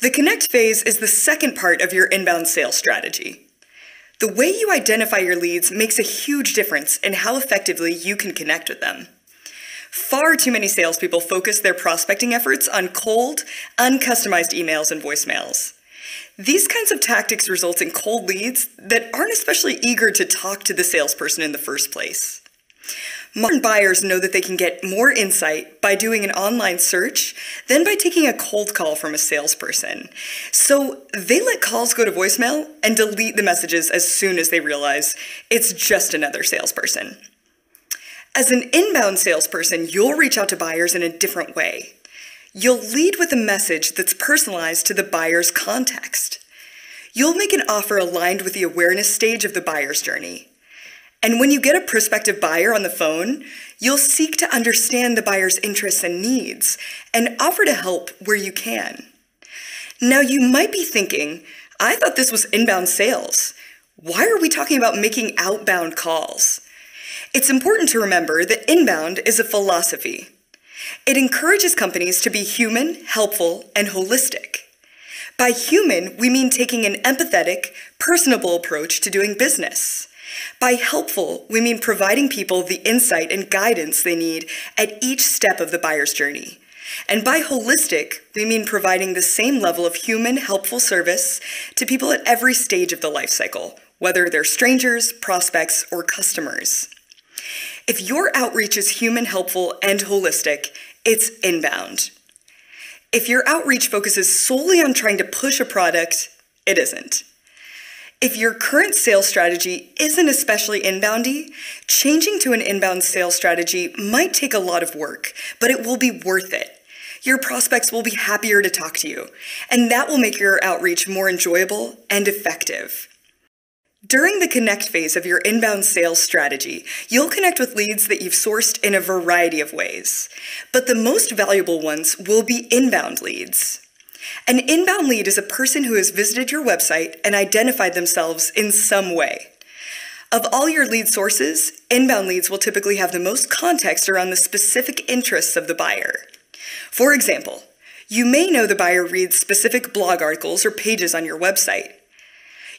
The connect phase is the second part of your inbound sales strategy. The way you identify your leads makes a huge difference in how effectively you can connect with them. Far too many salespeople focus their prospecting efforts on cold, uncustomized emails and voicemails. These kinds of tactics result in cold leads that aren't especially eager to talk to the salesperson in the first place. Modern buyers know that they can get more insight by doing an online search than by taking a cold call from a salesperson. So they let calls go to voicemail and delete the messages as soon as they realize it's just another salesperson. As an inbound salesperson, you'll reach out to buyers in a different way. You'll lead with a message that's personalized to the buyer's context. You'll make an offer aligned with the awareness stage of the buyer's journey. And when you get a prospective buyer on the phone, you'll seek to understand the buyer's interests and needs and offer to help where you can. Now, you might be thinking, I thought this was inbound sales. Why are we talking about making outbound calls? It's important to remember that inbound is a philosophy. It encourages companies to be human, helpful, and holistic. By human, we mean taking an empathetic, personable approach to doing business. By helpful, we mean providing people the insight and guidance they need at each step of the buyer's journey. And by holistic, we mean providing the same level of human, helpful service to people at every stage of the life cycle, whether they're strangers, prospects, or customers. If your outreach is human, helpful, and holistic, it's inbound. If your outreach focuses solely on trying to push a product, it isn't. If your current sales strategy isn't especially inboundy, changing to an inbound sales strategy might take a lot of work, but it will be worth it. Your prospects will be happier to talk to you, and that will make your outreach more enjoyable and effective. During the connect phase of your inbound sales strategy, you'll connect with leads that you've sourced in a variety of ways. But the most valuable ones will be inbound leads. An inbound lead is a person who has visited your website and identified themselves in some way. Of all your lead sources, inbound leads will typically have the most context around the specific interests of the buyer. For example, you may know the buyer reads specific blog articles or pages on your website.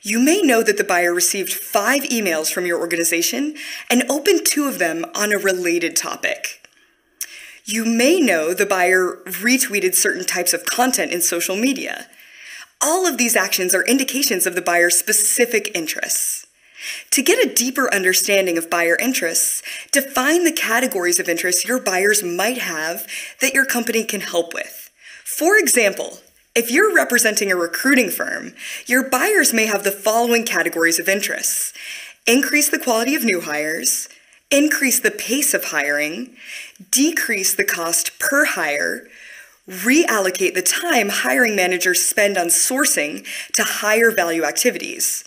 You may know that the buyer received five emails from your organization and opened two of them on a related topic. You may know the buyer retweeted certain types of content in social media. All of these actions are indications of the buyer's specific interests. To get a deeper understanding of buyer interests, define the categories of interests your buyers might have that your company can help with. For example, if you're representing a recruiting firm, your buyers may have the following categories of interests increase the quality of new hires, increase the pace of hiring, decrease the cost per hire, reallocate the time hiring managers spend on sourcing to higher value activities.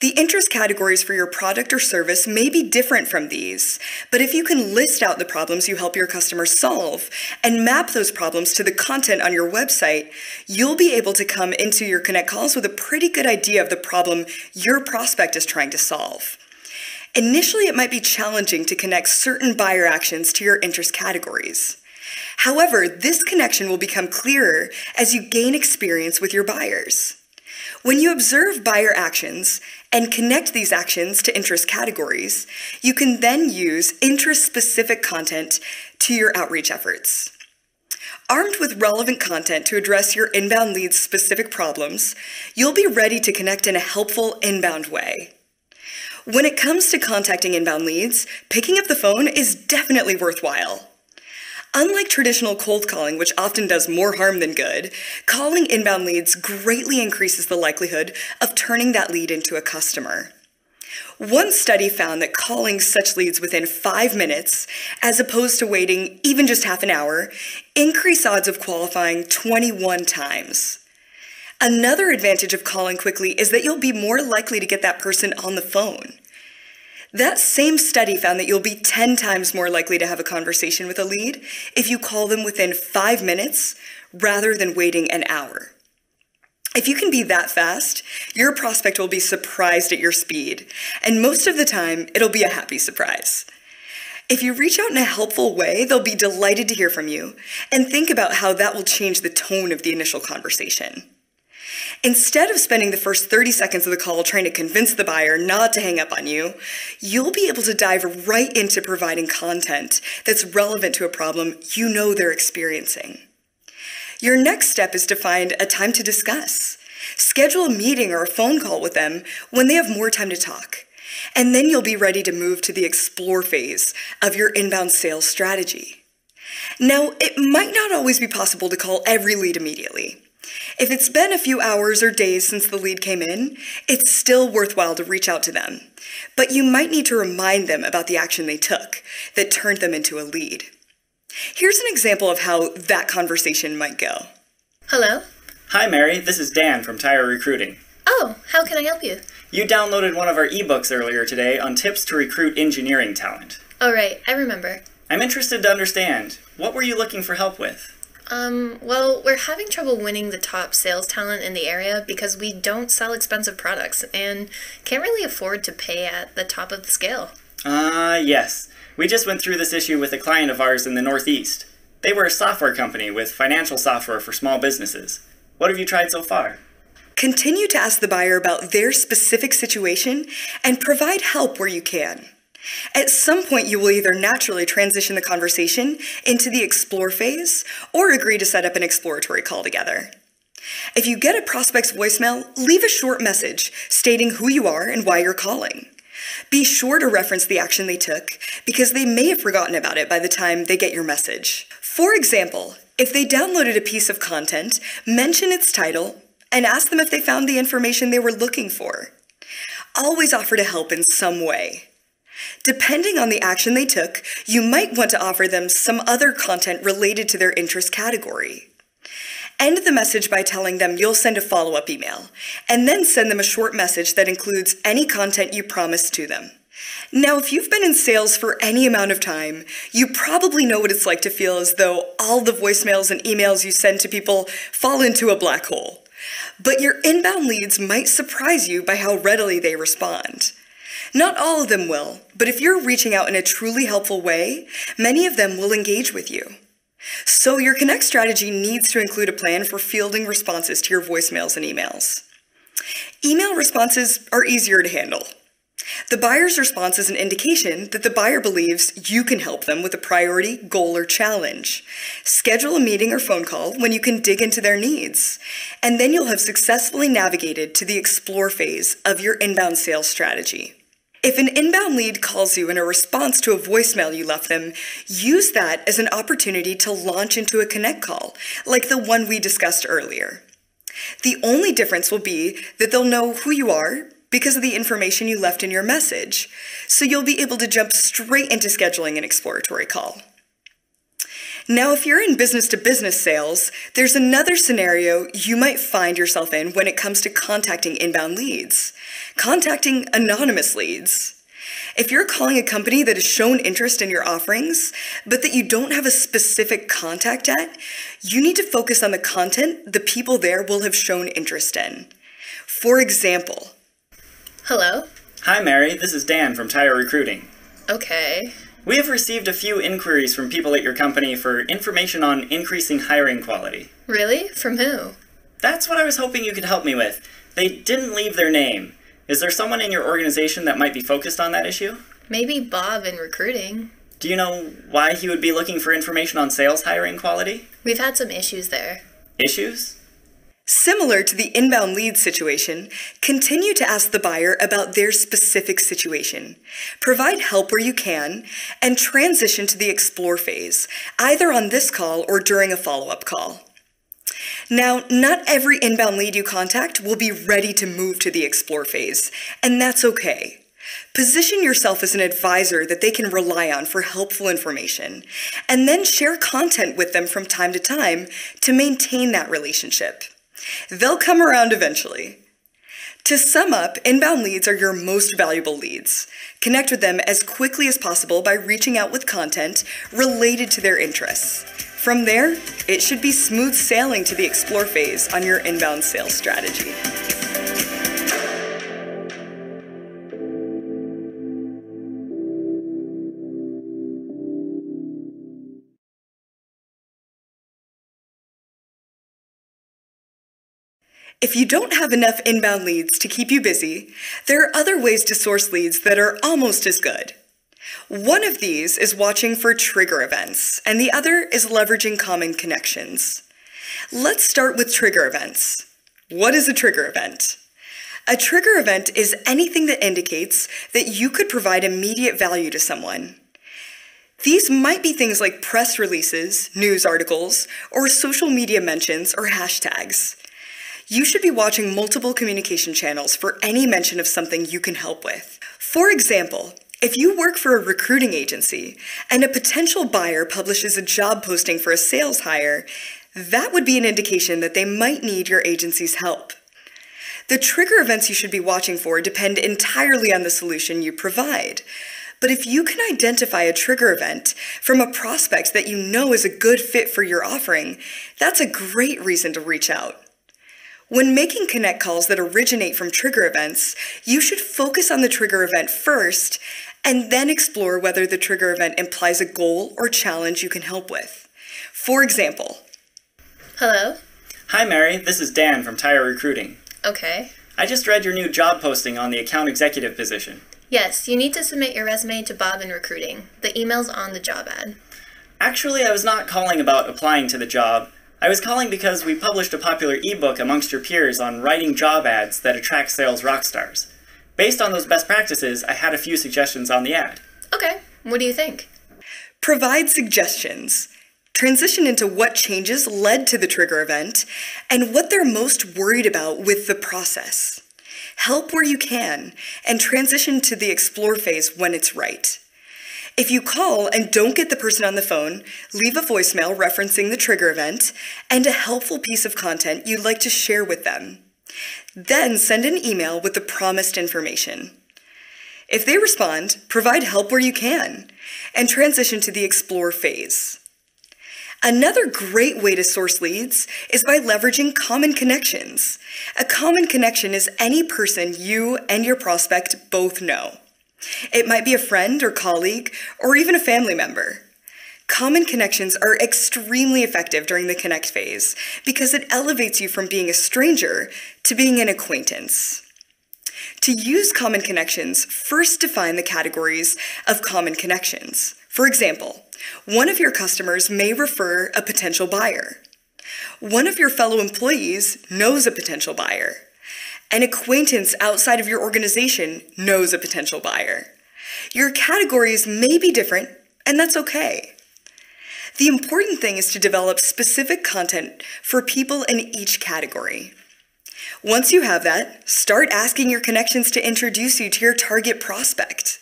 The interest categories for your product or service may be different from these, but if you can list out the problems you help your customers solve and map those problems to the content on your website, you'll be able to come into your Connect calls with a pretty good idea of the problem your prospect is trying to solve. Initially, it might be challenging to connect certain buyer actions to your interest categories. However, this connection will become clearer as you gain experience with your buyers. When you observe buyer actions and connect these actions to interest categories, you can then use interest specific content to your outreach efforts. Armed with relevant content to address your inbound leads' specific problems, you'll be ready to connect in a helpful inbound way. When it comes to contacting inbound leads, picking up the phone is definitely worthwhile. Unlike traditional cold calling, which often does more harm than good, calling inbound leads greatly increases the likelihood of turning that lead into a customer. One study found that calling such leads within five minutes, as opposed to waiting even just half an hour, increase odds of qualifying 21 times. Another advantage of calling quickly is that you'll be more likely to get that person on the phone. That same study found that you'll be 10 times more likely to have a conversation with a lead if you call them within five minutes rather than waiting an hour. If you can be that fast, your prospect will be surprised at your speed, and most of the time, it'll be a happy surprise. If you reach out in a helpful way, they'll be delighted to hear from you, and think about how that will change the tone of the initial conversation. Instead of spending the first 30 seconds of the call trying to convince the buyer not to hang up on you, you'll be able to dive right into providing content that's relevant to a problem you know they're experiencing. Your next step is to find a time to discuss. Schedule a meeting or a phone call with them when they have more time to talk. And then you'll be ready to move to the explore phase of your inbound sales strategy. Now, it might not always be possible to call every lead immediately. If it's been a few hours or days since the lead came in, it's still worthwhile to reach out to them. But you might need to remind them about the action they took that turned them into a lead. Here's an example of how that conversation might go. Hello? Hi, Mary. This is Dan from Tire Recruiting. Oh, how can I help you? You downloaded one of our ebooks earlier today on tips to recruit engineering talent. Oh, right, I remember. I'm interested to understand what were you looking for help with? Um, well, we're having trouble winning the top sales talent in the area because we don't sell expensive products and can't really afford to pay at the top of the scale. Ah, uh, yes. We just went through this issue with a client of ours in the Northeast. They were a software company with financial software for small businesses. What have you tried so far? Continue to ask the buyer about their specific situation and provide help where you can. At some point, you will either naturally transition the conversation into the explore phase or agree to set up an exploratory call together. If you get a prospect's voicemail, leave a short message stating who you are and why you're calling. Be sure to reference the action they took because they may have forgotten about it by the time they get your message. For example, if they downloaded a piece of content, mention its title and ask them if they found the information they were looking for. Always offer to help in some way. Depending on the action they took, you might want to offer them some other content related to their interest category. End the message by telling them you'll send a follow up email, and then send them a short message that includes any content you promised to them. Now, if you've been in sales for any amount of time, you probably know what it's like to feel as though all the voicemails and emails you send to people fall into a black hole. But your inbound leads might surprise you by how readily they respond. Not all of them will, but if you're reaching out in a truly helpful way, many of them will engage with you. So your Connect strategy needs to include a plan for fielding responses to your voicemails and emails. Email responses are easier to handle. The buyer's response is an indication that the buyer believes you can help them with a priority, goal, or challenge. Schedule a meeting or phone call when you can dig into their needs, and then you'll have successfully navigated to the explore phase of your inbound sales strategy. If an inbound lead calls you in a response to a voicemail you left them, use that as an opportunity to launch into a connect call, like the one we discussed earlier. The only difference will be that they'll know who you are because of the information you left in your message, so you'll be able to jump straight into scheduling an exploratory call. Now, if you're in business to business sales, there's another scenario you might find yourself in when it comes to contacting inbound leads contacting anonymous leads. If you're calling a company that has shown interest in your offerings, but that you don't have a specific contact at, you need to focus on the content the people there will have shown interest in. For example, Hello? Hi, Mary. This is Dan from Tire Recruiting. Okay. We have received a few inquiries from people at your company for information on increasing hiring quality. Really? From who? That's what I was hoping you could help me with. They didn't leave their name. Is there someone in your organization that might be focused on that issue? Maybe Bob in recruiting. Do you know why he would be looking for information on sales hiring quality? We've had some issues there. Issues? Similar to the inbound lead situation, continue to ask the buyer about their specific situation. Provide help where you can, and transition to the explore phase, either on this call or during a follow up call. Now, not every inbound lead you contact will be ready to move to the explore phase, and that's okay. Position yourself as an advisor that they can rely on for helpful information, and then share content with them from time to time to maintain that relationship. They'll come around eventually. To sum up, inbound leads are your most valuable leads. Connect with them as quickly as possible by reaching out with content related to their interests. From there, it should be smooth sailing to the explore phase on your inbound sales strategy. If you don't have enough inbound leads to keep you busy, there are other ways to source leads that are almost as good. One of these is watching for trigger events, and the other is leveraging common connections. Let's start with trigger events. What is a trigger event? A trigger event is anything that indicates that you could provide immediate value to someone. These might be things like press releases, news articles, or social media mentions or hashtags. You should be watching multiple communication channels for any mention of something you can help with. For example, if you work for a recruiting agency and a potential buyer publishes a job posting for a sales hire, that would be an indication that they might need your agency's help. The trigger events you should be watching for depend entirely on the solution you provide. But if you can identify a trigger event from a prospect that you know is a good fit for your offering, that's a great reason to reach out. When making connect calls that originate from trigger events, you should focus on the trigger event first and then explore whether the trigger event implies a goal or challenge you can help with. For example, Hello? Hi, Mary. This is Dan from Tire Recruiting. Okay. I just read your new job posting on the account executive position. Yes, you need to submit your resume to Bob in Recruiting. The email's on the job ad. Actually, I was not calling about applying to the job. I was calling because we published a popular ebook amongst your peers on writing job ads that attract sales rock stars. Based on those best practices, I had a few suggestions on the ad. Okay, what do you think? provide suggestions. Transition into what changes led to the trigger event and what they're most worried about with the process. Help where you can and transition to the explore phase when it's right. If you call and don't get the person on the phone, leave a voicemail referencing the trigger event and a helpful piece of content you'd like to share with them. Then send an email with the promised information. If they respond, provide help where you can and transition to the explore phase. Another great way to source leads is by leveraging common connections. A common connection is any person you and your prospect both know. It might be a friend or colleague or even a family member. Common connections are extremely effective during the connect phase because it elevates you from being a stranger to being an acquaintance. To use common connections, first define the categories of common connections. For example, one of your customers may refer a potential buyer. One of your fellow employees knows a potential buyer. An acquaintance outside of your organization knows a potential buyer. Your categories may be different, and that's okay. The important thing is to develop specific content for people in each category. Once you have that, start asking your connections to introduce you to your target prospect.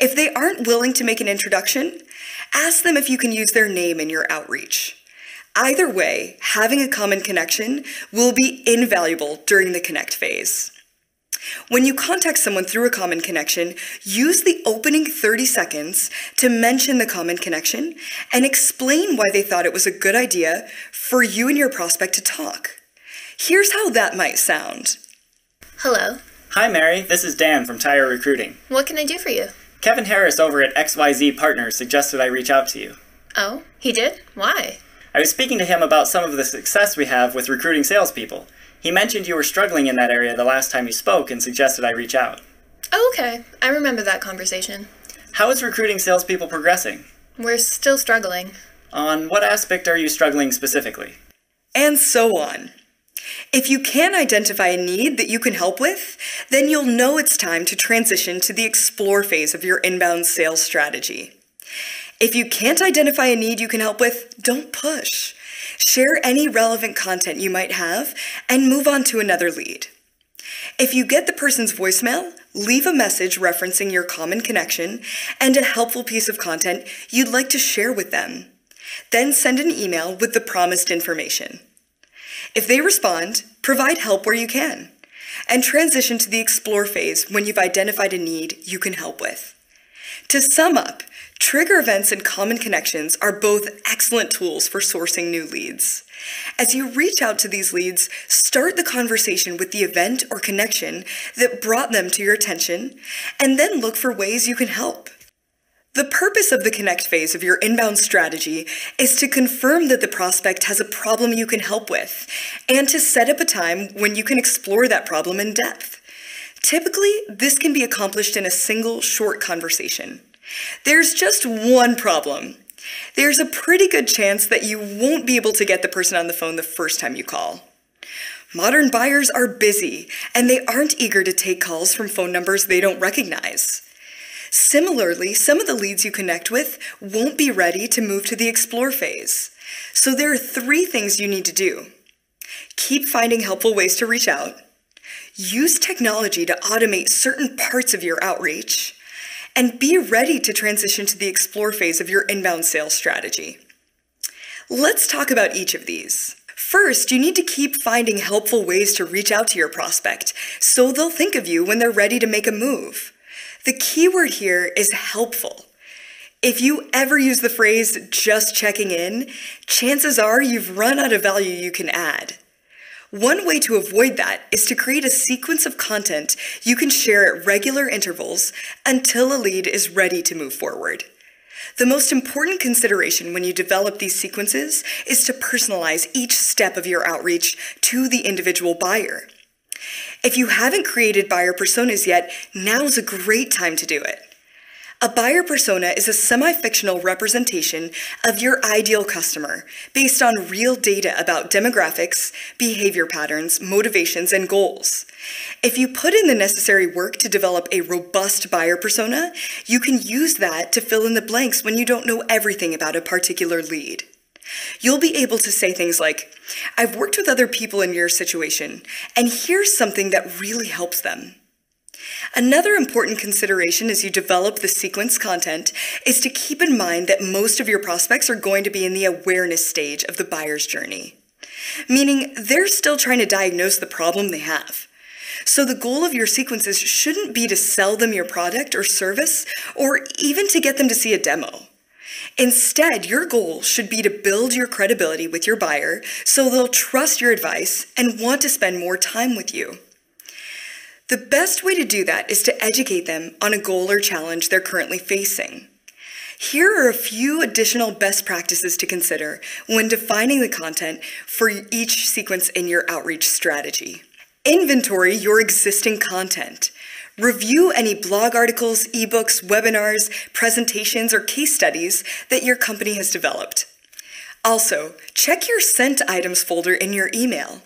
If they aren't willing to make an introduction, ask them if you can use their name in your outreach. Either way, having a common connection will be invaluable during the connect phase. When you contact someone through a common connection, use the opening 30 seconds to mention the common connection and explain why they thought it was a good idea for you and your prospect to talk. Here's how that might sound. Hello? Hi, Mary. This is Dan from Tire Recruiting. What can I do for you? Kevin Harris over at XYZ Partners suggested I reach out to you. Oh, he did? Why? I was speaking to him about some of the success we have with recruiting salespeople. He mentioned you were struggling in that area the last time you spoke and suggested I reach out. Oh, okay. I remember that conversation. How is recruiting salespeople progressing? We're still struggling. On what aspect are you struggling specifically? And so on. If you can identify a need that you can help with, then you'll know it's time to transition to the explore phase of your inbound sales strategy. If you can't identify a need you can help with, don't push. Share any relevant content you might have and move on to another lead. If you get the person's voicemail, leave a message referencing your common connection and a helpful piece of content you'd like to share with them. Then send an email with the promised information. If they respond, provide help where you can, and transition to the explore phase when you've identified a need you can help with. To sum up, trigger events and common connections are both excellent tools for sourcing new leads. As you reach out to these leads, start the conversation with the event or connection that brought them to your attention, and then look for ways you can help. The purpose of the connect phase of your inbound strategy is to confirm that the prospect has a problem you can help with and to set up a time when you can explore that problem in depth. Typically, this can be accomplished in a single short conversation. There's just one problem. There's a pretty good chance that you won't be able to get the person on the phone the first time you call. Modern buyers are busy and they aren't eager to take calls from phone numbers they don't recognize. Similarly, some of the leads you connect with won't be ready to move to the explore phase. So there are three things you need to do. Keep finding helpful ways to reach out. Use technology to automate certain parts of your outreach and be ready to transition to the explore phase of your inbound sales strategy. Let's talk about each of these. First, you need to keep finding helpful ways to reach out to your prospect so they'll think of you when they're ready to make a move. The key word here is helpful. If you ever use the phrase just checking in, chances are you've run out of value you can add. One way to avoid that is to create a sequence of content you can share at regular intervals until a lead is ready to move forward. The most important consideration when you develop these sequences is to personalize each step of your outreach to the individual buyer. If you haven't created buyer personas yet, now's a great time to do it. A buyer persona is a semi fictional representation of your ideal customer based on real data about demographics, behavior patterns, motivations, and goals. If you put in the necessary work to develop a robust buyer persona, you can use that to fill in the blanks when you don't know everything about a particular lead. You'll be able to say things like, I've worked with other people in your situation, and here's something that really helps them. Another important consideration as you develop the sequence content is to keep in mind that most of your prospects are going to be in the awareness stage of the buyer's journey, meaning they're still trying to diagnose the problem they have. So the goal of your sequences shouldn't be to sell them your product or service or even to get them to see a demo. Instead, your goal should be to build your credibility with your buyer so they'll trust your advice and want to spend more time with you. The best way to do that is to educate them on a goal or challenge they're currently facing. Here are a few additional best practices to consider when defining the content for each sequence in your outreach strategy. Inventory your existing content. Review any blog articles, ebooks, webinars, presentations, or case studies that your company has developed. Also, check your sent items folder in your email.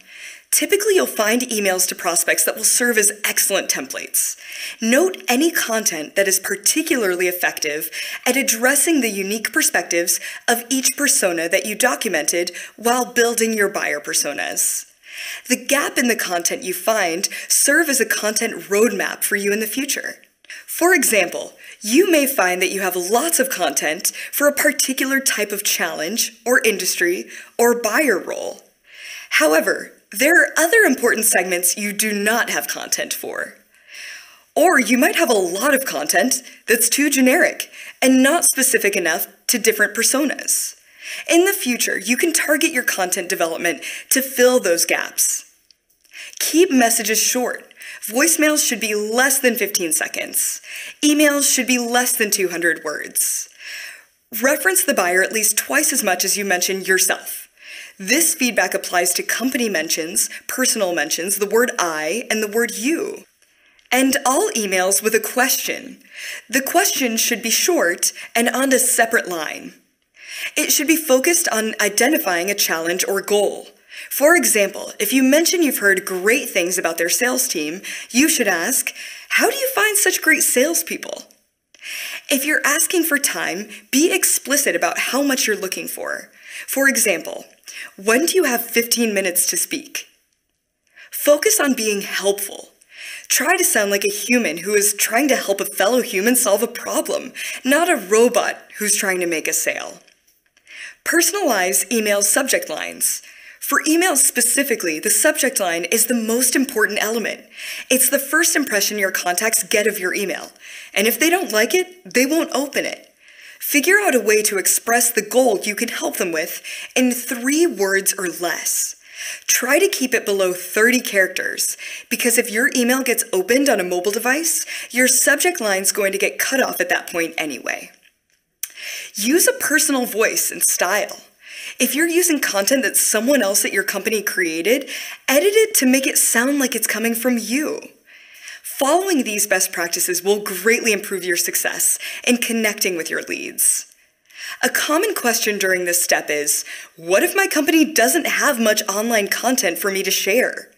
Typically, you'll find emails to prospects that will serve as excellent templates. Note any content that is particularly effective at addressing the unique perspectives of each persona that you documented while building your buyer personas. The gap in the content you find serve as a content roadmap for you in the future. For example, you may find that you have lots of content for a particular type of challenge or industry or buyer role. However, there are other important segments you do not have content for. Or you might have a lot of content that's too generic and not specific enough to different personas. In the future, you can target your content development to fill those gaps. Keep messages short. Voicemails should be less than 15 seconds. Emails should be less than 200 words. Reference the buyer at least twice as much as you mention yourself. This feedback applies to company mentions, personal mentions, the word I, and the word you. And all emails with a question. The question should be short and on a separate line. It should be focused on identifying a challenge or goal. For example, if you mention you've heard great things about their sales team, you should ask, How do you find such great salespeople? If you're asking for time, be explicit about how much you're looking for. For example, when do you have 15 minutes to speak? Focus on being helpful. Try to sound like a human who is trying to help a fellow human solve a problem, not a robot who's trying to make a sale. Personalize email subject lines. For emails specifically, the subject line is the most important element. It's the first impression your contacts get of your email. And if they don't like it, they won't open it. Figure out a way to express the goal you can help them with in three words or less. Try to keep it below 30 characters, because if your email gets opened on a mobile device, your subject line's going to get cut off at that point anyway. Use a personal voice and style. If you're using content that someone else at your company created, edit it to make it sound like it's coming from you. Following these best practices will greatly improve your success in connecting with your leads. A common question during this step is What if my company doesn't have much online content for me to share?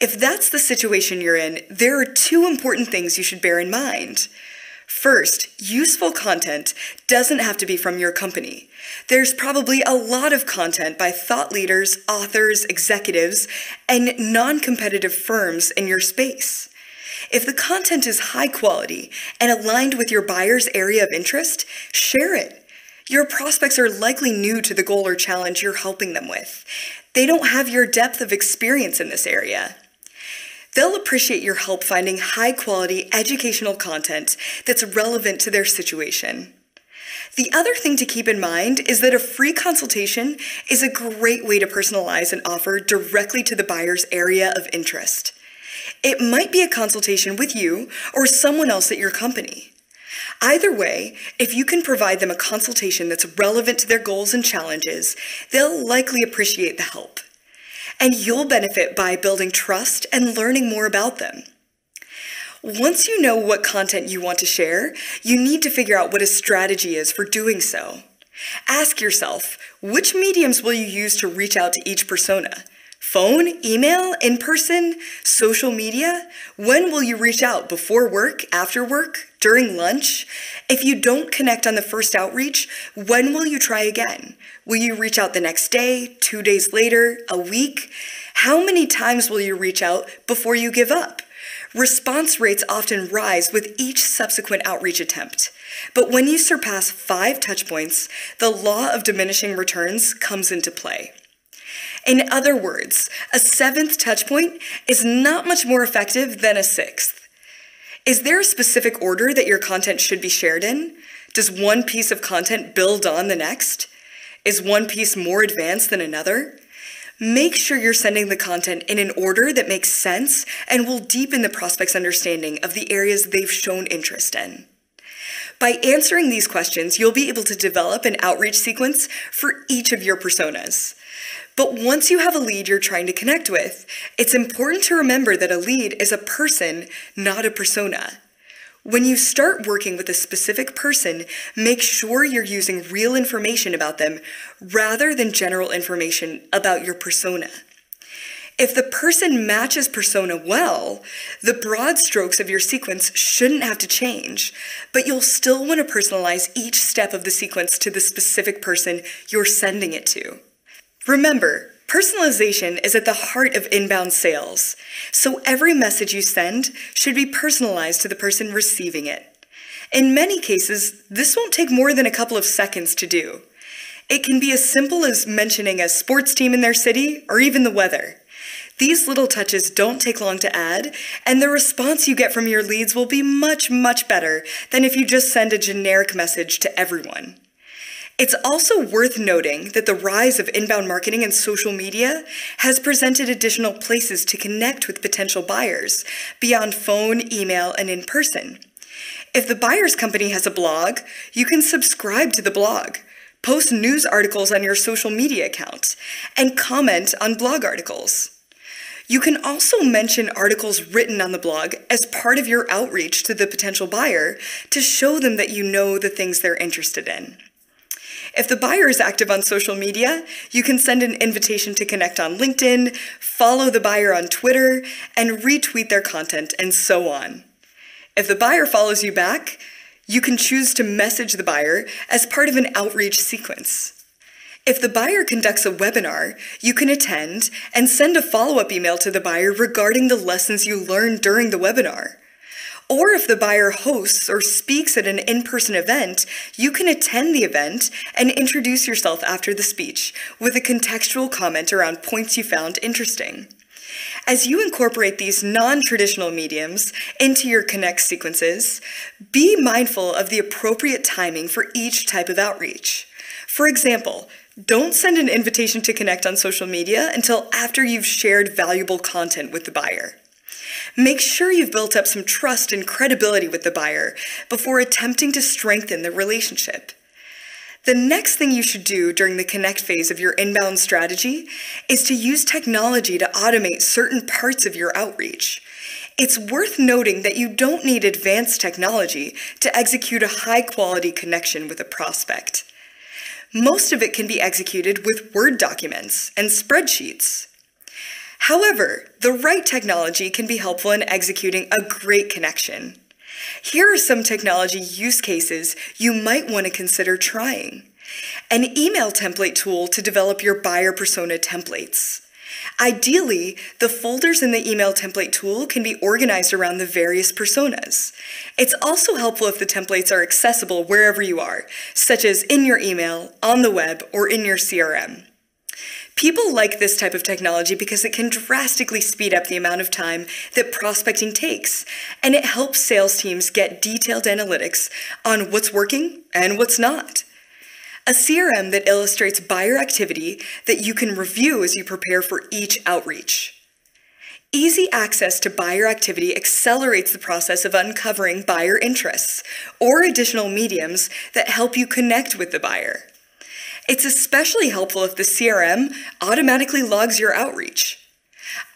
If that's the situation you're in, there are two important things you should bear in mind. First, useful content doesn't have to be from your company. There's probably a lot of content by thought leaders, authors, executives, and non competitive firms in your space. If the content is high quality and aligned with your buyer's area of interest, share it. Your prospects are likely new to the goal or challenge you're helping them with. They don't have your depth of experience in this area. They'll appreciate your help finding high quality educational content that's relevant to their situation. The other thing to keep in mind is that a free consultation is a great way to personalize an offer directly to the buyer's area of interest. It might be a consultation with you or someone else at your company. Either way, if you can provide them a consultation that's relevant to their goals and challenges, they'll likely appreciate the help and you'll benefit by building trust and learning more about them. Once you know what content you want to share, you need to figure out what a strategy is for doing so. Ask yourself, which mediums will you use to reach out to each persona? Phone, email, in person, social media? When will you reach out? Before work, after work, during lunch? If you don't connect on the first outreach, when will you try again? Will you reach out the next day, two days later, a week? How many times will you reach out before you give up? Response rates often rise with each subsequent outreach attempt. But when you surpass five touchpoints, the law of diminishing returns comes into play. In other words, a seventh touchpoint is not much more effective than a sixth. Is there a specific order that your content should be shared in? Does one piece of content build on the next? Is one piece more advanced than another? Make sure you're sending the content in an order that makes sense and will deepen the prospect's understanding of the areas they've shown interest in. By answering these questions, you'll be able to develop an outreach sequence for each of your personas. But once you have a lead you're trying to connect with, it's important to remember that a lead is a person, not a persona. When you start working with a specific person, make sure you're using real information about them rather than general information about your persona. If the person matches persona well, the broad strokes of your sequence shouldn't have to change, but you'll still want to personalize each step of the sequence to the specific person you're sending it to. Remember, personalization is at the heart of inbound sales, so every message you send should be personalized to the person receiving it. In many cases, this won't take more than a couple of seconds to do. It can be as simple as mentioning a sports team in their city or even the weather. These little touches don't take long to add, and the response you get from your leads will be much, much better than if you just send a generic message to everyone. It's also worth noting that the rise of inbound marketing and social media has presented additional places to connect with potential buyers beyond phone, email, and in person. If the buyer's company has a blog, you can subscribe to the blog, post news articles on your social media account, and comment on blog articles. You can also mention articles written on the blog as part of your outreach to the potential buyer to show them that you know the things they're interested in. If the buyer is active on social media, you can send an invitation to connect on LinkedIn, follow the buyer on Twitter, and retweet their content, and so on. If the buyer follows you back, you can choose to message the buyer as part of an outreach sequence. If the buyer conducts a webinar, you can attend and send a follow up email to the buyer regarding the lessons you learned during the webinar. Or if the buyer hosts or speaks at an in person event, you can attend the event and introduce yourself after the speech with a contextual comment around points you found interesting. As you incorporate these non traditional mediums into your Connect sequences, be mindful of the appropriate timing for each type of outreach. For example, don't send an invitation to connect on social media until after you've shared valuable content with the buyer. Make sure you've built up some trust and credibility with the buyer before attempting to strengthen the relationship. The next thing you should do during the connect phase of your inbound strategy is to use technology to automate certain parts of your outreach. It's worth noting that you don't need advanced technology to execute a high quality connection with a prospect. Most of it can be executed with Word documents and spreadsheets. However, the right technology can be helpful in executing a great connection. Here are some technology use cases you might want to consider trying. An email template tool to develop your buyer persona templates. Ideally, the folders in the email template tool can be organized around the various personas. It's also helpful if the templates are accessible wherever you are, such as in your email, on the web, or in your CRM. People like this type of technology because it can drastically speed up the amount of time that prospecting takes, and it helps sales teams get detailed analytics on what's working and what's not. A CRM that illustrates buyer activity that you can review as you prepare for each outreach. Easy access to buyer activity accelerates the process of uncovering buyer interests or additional mediums that help you connect with the buyer. It's especially helpful if the CRM automatically logs your outreach.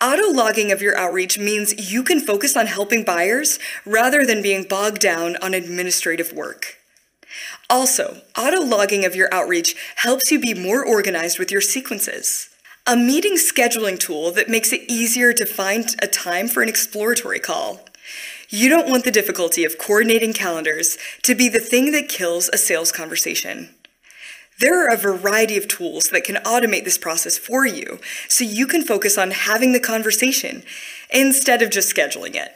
Auto logging of your outreach means you can focus on helping buyers rather than being bogged down on administrative work. Also, auto logging of your outreach helps you be more organized with your sequences. A meeting scheduling tool that makes it easier to find a time for an exploratory call. You don't want the difficulty of coordinating calendars to be the thing that kills a sales conversation. There are a variety of tools that can automate this process for you so you can focus on having the conversation instead of just scheduling it.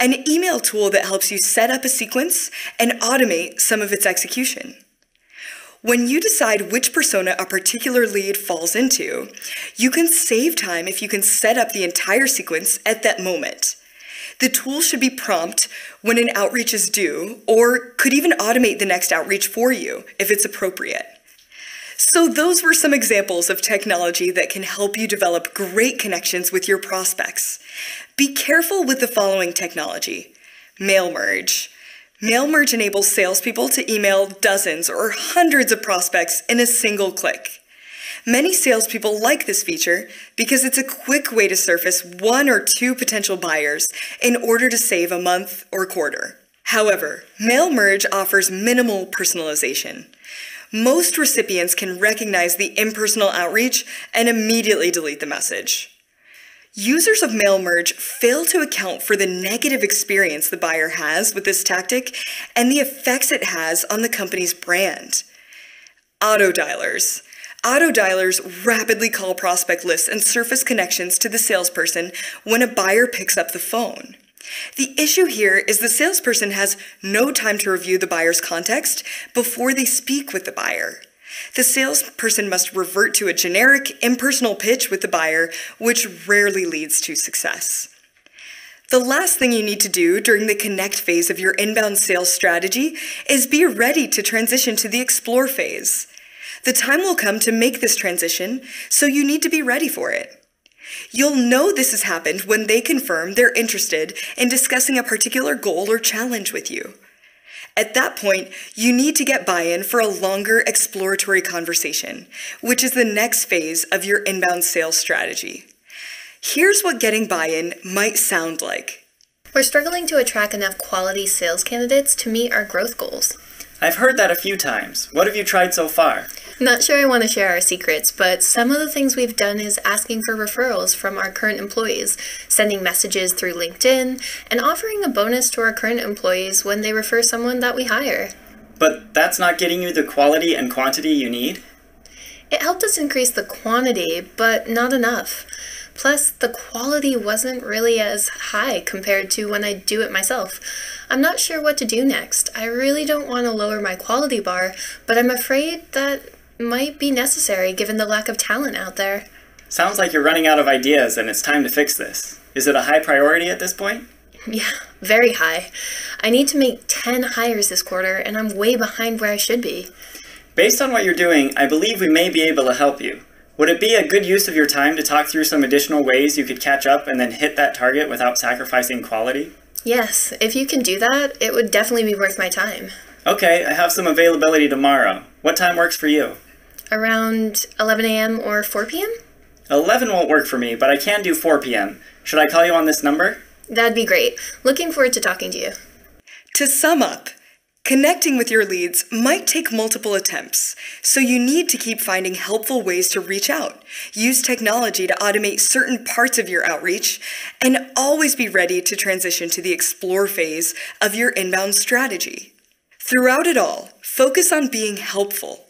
An email tool that helps you set up a sequence and automate some of its execution. When you decide which persona a particular lead falls into, you can save time if you can set up the entire sequence at that moment. The tool should be prompt when an outreach is due, or could even automate the next outreach for you if it's appropriate. So, those were some examples of technology that can help you develop great connections with your prospects. Be careful with the following technology Mail Merge. Mail Merge enables salespeople to email dozens or hundreds of prospects in a single click. Many salespeople like this feature because it's a quick way to surface one or two potential buyers in order to save a month or quarter. However, Mail Merge offers minimal personalization. Most recipients can recognize the impersonal outreach and immediately delete the message. Users of Mail Merge fail to account for the negative experience the buyer has with this tactic and the effects it has on the company's brand. Auto dialers. Auto dialers rapidly call prospect lists and surface connections to the salesperson when a buyer picks up the phone. The issue here is the salesperson has no time to review the buyer's context before they speak with the buyer. The salesperson must revert to a generic, impersonal pitch with the buyer, which rarely leads to success. The last thing you need to do during the connect phase of your inbound sales strategy is be ready to transition to the explore phase. The time will come to make this transition, so you need to be ready for it. You'll know this has happened when they confirm they're interested in discussing a particular goal or challenge with you. At that point, you need to get buy in for a longer exploratory conversation, which is the next phase of your inbound sales strategy. Here's what getting buy in might sound like. We're struggling to attract enough quality sales candidates to meet our growth goals. I've heard that a few times. What have you tried so far? Not sure I want to share our secrets, but some of the things we've done is asking for referrals from our current employees, sending messages through LinkedIn, and offering a bonus to our current employees when they refer someone that we hire. But that's not getting you the quality and quantity you need? It helped us increase the quantity, but not enough. Plus, the quality wasn't really as high compared to when I do it myself. I'm not sure what to do next. I really don't want to lower my quality bar, but I'm afraid that might be necessary given the lack of talent out there. Sounds like you're running out of ideas and it's time to fix this. Is it a high priority at this point? Yeah, very high. I need to make 10 hires this quarter and I'm way behind where I should be. Based on what you're doing, I believe we may be able to help you. Would it be a good use of your time to talk through some additional ways you could catch up and then hit that target without sacrificing quality? Yes, if you can do that, it would definitely be worth my time. Okay, I have some availability tomorrow. What time works for you? Around 11 a.m. or 4 p.m.? 11 won't work for me, but I can do 4 p.m. Should I call you on this number? That'd be great. Looking forward to talking to you. To sum up, connecting with your leads might take multiple attempts, so you need to keep finding helpful ways to reach out. Use technology to automate certain parts of your outreach, and always be ready to transition to the explore phase of your inbound strategy. Throughout it all, focus on being helpful